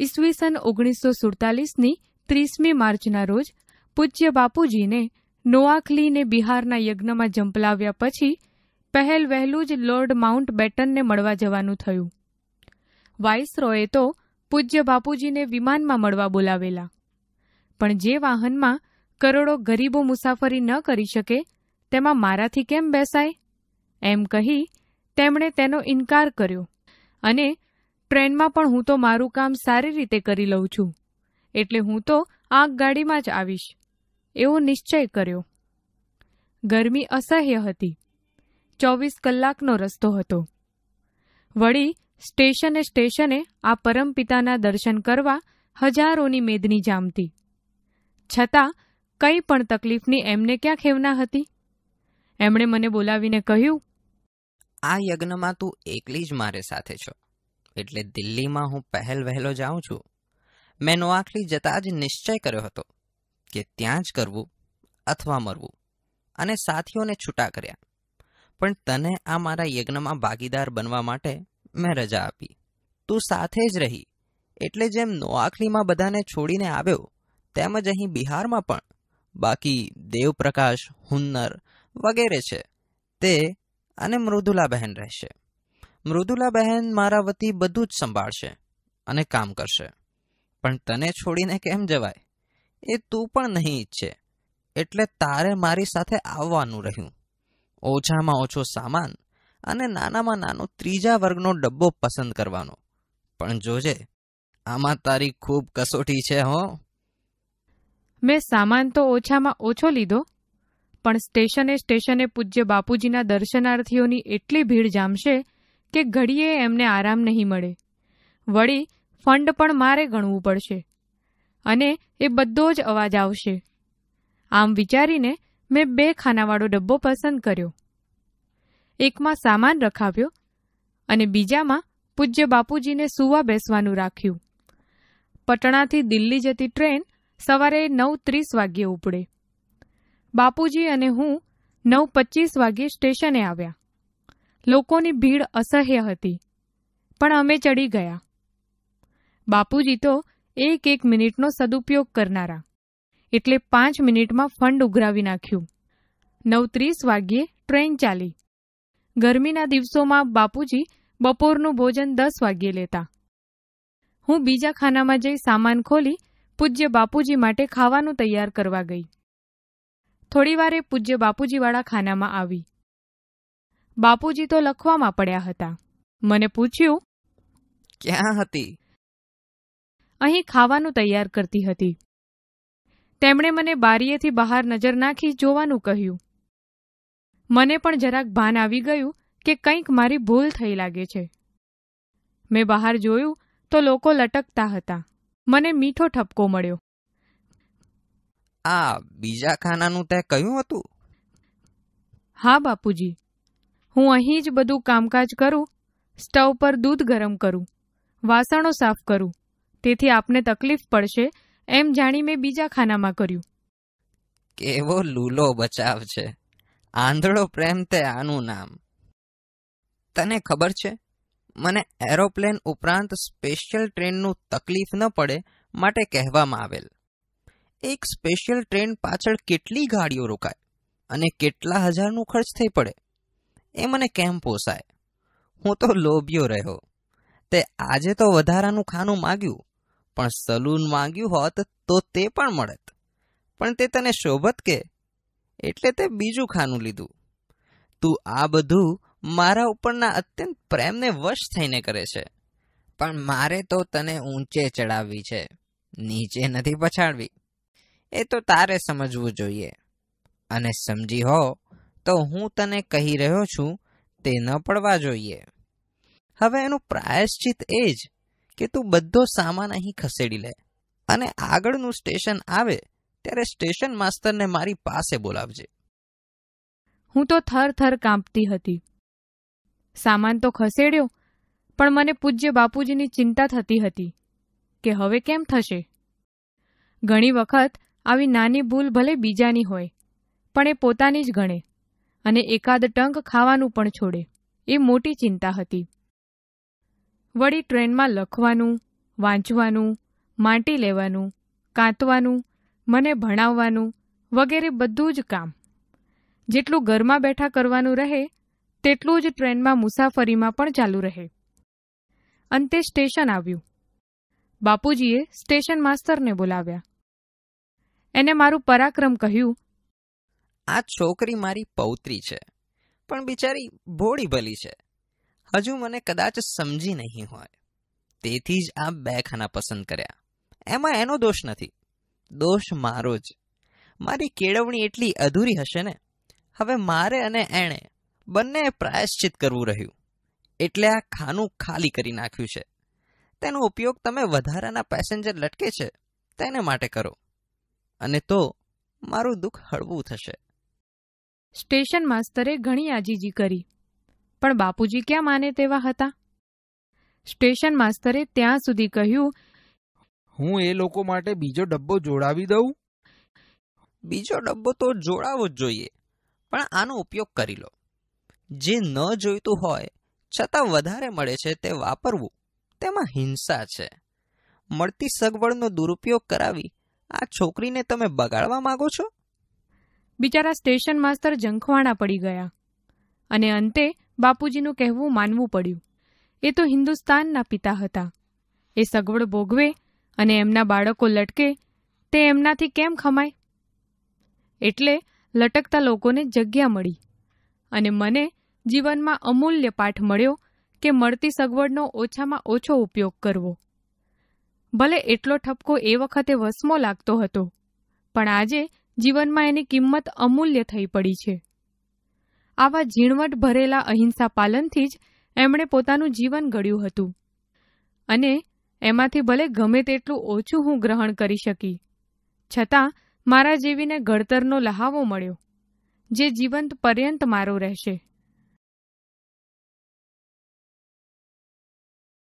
ઈસવીસન ઓગણીસો સુડતાલીસની ત્રીસમી માર્ચના રોજ પૂજ્ય બાપુજીને નોઆખલીને બિહારના યજ્ઞમાં જંપલાવ્યા પછી પહેલ વહેલું જ લોર્ડ માઉન્ટ બેટનને મળવા જવાનું થયું. વાઇસરોએ તો પૂજ્ય બાપુજીને વિમાનમાં મળવા બોલાવેલા. પણ જે વાહનમાં કરોડો ગરીબો મુસાફરી ન કરી શકે, તેમાં મારાથી કેમ બેસાય? એમ કહી તેમણે તેનો ઇનકાર કર્યો અને ટ્રેનમાં પણ હું તો મારું કામ સારી રીતે કરી લઉં છું. એટલે હું તો આગગાડીમાં જ આવીશ. એવો નિશ્ચય કર્યો. ગરમી અસહ્ય હતી. ચોવીસ કલાકનો રસ્તો હતો. વળી સ્ટેશને સ્ટેશને આ પરમપિતાના દર્શન કરવા હજારોની મેદની જામતી. છતાં કંઈ પણ તકલીફની એમને ક્યાં ખેવના હતી? એમણે મને બોલાવીને કહ્યું, આ યજ્ઞમાં તું એકલી જ મારે સાથે છો. એટલે દિલ્હીમાં હું પહેલ વહેલો જાઉં છું. મેં નોઆખલી જતા જ નિશ્ચય કર્યો હતો કે ત્યાં જ કરવું અથવા મરવું અને સાથીઓને છૂટા કર્યા. પણ તને આ મારા યજ્ઞમાં ભાગીદાર બનવા માટે મેં રજા આપી. તું સાથે જ રહી. એટલે જેમ નોઆખલીમાં બધાને છોડીને આવ્યો તેમજ અહીં બિહારમાં પણ. બાકી દેવપ્રકાશ, હુન્નર વગેરે છે તે અને મૃદુલાબહેન રહેશે. મૃદુલાબહેન મારા વતી બધું જ સંભાળશે અને કામ કરશે. પણ તને છોડીને કેમ જવાય? એ તું પણ નહીં ઈચ્છે, એટલે તારે મારી સાથે આવવાનું રહ્યું. ઓછામાં ઓછો સામાન અને નાનામાં નાનો ત્રીજા વર્ગનો ડબ્બો પસંદ કરવાનો. પણ જોજે, આમાં તારી ખૂબ કસોટી છે હો. મેં સામાન તો ઓછામાં ઓછો લીધો, પણ સ્ટેશને સ્ટેશને પૂજ્ય બાપુજીના દર્શનાર્થીઓની એટલી ભીડ જામશે કે ઘડીએ એમને આરામ નહીં મળે. વળી ફંડ પણ મારે ગણવું પડશે. અને એ બધો જ અવાજ આવશે. આમ વિચારીને મેં બે ખાનાવાળો ડબ્બો પસંદ કર્યો. એકમાં સામાન રખાવ્યો અને બીજામાં પૂજ્ય બાપુજીને સુવા બેસવાનું રાખ્યું. પટણાથી દિલ્હી જતી ટ્રેન સવારે નવ ત્રીસ વાગ્યે ઉપડે. બાપુજી અને હું નવ પચીસ વાગ્યે સ્ટેશને આવ્યા. લોકોની ભીડ અસહ્ય હતી. પણ અમે ચડી ગયા. બાપુજી તો એક એક મિનિટનો સદુપયોગ કરનારા. એટલે પાંચ મિનિટમાં ફંડ ઉઘરાવી નાખ્યું. નવ ત્રીસ વાગ્યે ટ્રેન ચાલી. ગરમીના દિવસોમાં બાપુજી બપોરનું ભોજન દસ વાગ્યે લેતા. હું બીજા ખાનામાં જઈ સામાન ખોલી પૂજ્ય બાપુજી માટે ખાવાનું તૈયાર કરવા ગઈ. થોડીવારે પૂજ્ય બાપુજીવાળા ખાનામાં આવી. બાપુજી તો લખવામાં પડ્યા હતા. મને પૂછ્યું ક્યાં હતી? અહીં ખાવાનું તૈયાર કરતી હતી. તેમણે મને બારીએથી બહાર નજર નાખી જોવાનું કહ્યું. મને પણ જરાક ભાન આવી ગયું કે કંઈક મારી ભૂલ થઈ લાગે છે. મેં બહાર જોયું તો લોકો લટકતા હતા. મને મીઠો ઠપકો મળ્યો. આ બીજા ખાનાનું તે કહ્યું હતું? હા બાપુજી. હું અહીં જ બધું કામકાજ કરું, સ્ટવ પર દૂધ ગરમ કરું, વાસણો સાફ કરું. તેથી આપને તકલીફ પડશે એમ જાણી મેં બીજા ખાનામાં કર્યું. કેવો લૂલો બચાવ છે. આંધળો પ્રેમ તે આનું નામ. તને ખબર છે? મને એરોપ્લેન ઉપરાંત સ્પેશિયલ ટ્રેનનું તકલીફ ન પડે માટે કહેવામાં આવેલ. એક સ્પેશિયલ ટ્રેન પાછળ કેટલી ગાડીઓ રોકાય અને કેટલા હજારનું ખર્ચ થઈ પડે? એ મને કેમ પોસાય? હું તો લોભ્યો રહ્યો. તે આજે તો વધારાનું ખાનું માગ્યું, પણ સલૂન માગ્યું હોત તો તે પણ મળત. પણ તે તને શોભત કે? એટલે તે બીજું ખાનું લીધું. તું આ બધું મારા ઉપરના અત્યંત પ્રેમને વશ થઈને કરે છે. પણ મારે તો તને ઊંચે ચડાવવી છે, નીચે નથી પછાડવી. એ તો તારે સમજવું જોઈએ. અને સમજી હો તો હું તને કહી રહ્યો છું, તે ન પડવા જોઈએ. હવે એનું પ્રાયશ્ચિત એ જ કે તું બધો સામાન અહીં ખસેડી લે અને આગળનું સ્ટેશન આવે ત્યારે સ્ટેશન માસ્તરને મારી પાસે બોલાવજે. હું તો થર થર કાંપતી હતી. સામાન તો ખસેડ્યો, પણ મને પૂજ્ય બાપુજીની ચિંતા થતી હતી કે હવે કેમ થશે? ઘણી વખત આવી નાની ભૂલ ભલે બીજાની હોય, પણ એ પોતાની જ ગણે. અને એકાદ ટંક ખાવાનું પણ છોડે. એ મોટી ચિંતા હતી. વળી ટ્રેનમાં લખવાનું, વાંચવાનું, માટી લેવાનું, કાંતવાનું, મને ભણાવવાનું વગેરે બધું જ કામ. જેટલું ઘરમાં બેઠા કરવાનું રહે, તેટલું જ ટ્રેનમાં મુસાફરીમાં પણ ચાલુ રહે. અંતે સ્ટેશન આવ્યું. બાપુજીએ સ્ટેશન માસ્તરને બોલાવ્યા. એને મારું પરાક્રમ કહ્યું આ છોકરી મારી પૌત્રી છે, પણ બિચારી ભોળી ભલી છે. હજુ મને કદાચ સમજી નહીં હોય. તેથી જ આ બે ખાના પસંદ કર્યા. એમાં એનો દોષ નથી. દોષ મારો જ. મારી કેળવણી એટલી અધૂરી હશે ને? હવે મારે અને એણે બંને પ્રાયશ્ચિત કરવું રહ્યું. એટલે આ ખાનું ખાલી કરી નાખ્યું છે. તેનો ઉપયોગ તમે વધારાના પેસેન્જર લટકે છે, તેને માટે કરો. અને તો મારું દુઃખ હળવું થશે. સ્ટેશન માસ્તરે ઘણી આજીજી કરી. પણ બાપુજી ક્યાં માને તેવા હતા? સ્ટેશન માસ્તરે ત્યાં સુધી કહ્યું હું એ લોકો માટે બીજો ડબ્બો જોડાવી દઉં? બીજો ડબ્બો તો જોડાવો જ જોઈએ પણ આનો ઉપયોગ કરી લો. જે ન જોઈતું હોય છતાં વધારે મળે છે તે વાપરવું. તેમાં હિંસા છે. મળતી સગવડનો દુરુપયોગ કરાવી આ છોકરીને તમે બગાડવા માંગો છો? બિચારા સ્ટેશન માસ્તર જંખવાણા પડી ગયા અને અંતે બાપુજીનું કહેવું માનવું પડ્યું. એ તો હિન્દુસ્તાનના પિતા હતા. એ સગવડ ભોગવે અને એમના બાળકો લટકે તે એમનાથી કેમ ખમાય? એટલે લટકતા લોકોને જગ્યા મળી અને મને જીવનમાં અમૂલ્ય પાઠ મળ્યો કે મળતી સગવડનો ઓછામાં ઓછો ઉપયોગ કરવો. ભલે એટલો ઠપકો એ વખતે વસમો લાગતો હતો, પણ આજે જીવનમાં એની કિંમત અમૂલ્ય થઈ પડી છે. આવા ઝીણવટ ભરેલા અહિંસા પાલનથી જ એમણે પોતાનું જીવન ઘડ્યું હતું. અને એમાંથી ભલે ગમે તેટલું ઓછું હું ગ્રહણ કરી શકી. છતાં મારા જેવીને ઘડતરનો લહાવો મળ્યો, જે જીવંત પર્યંત મારો રહેશે.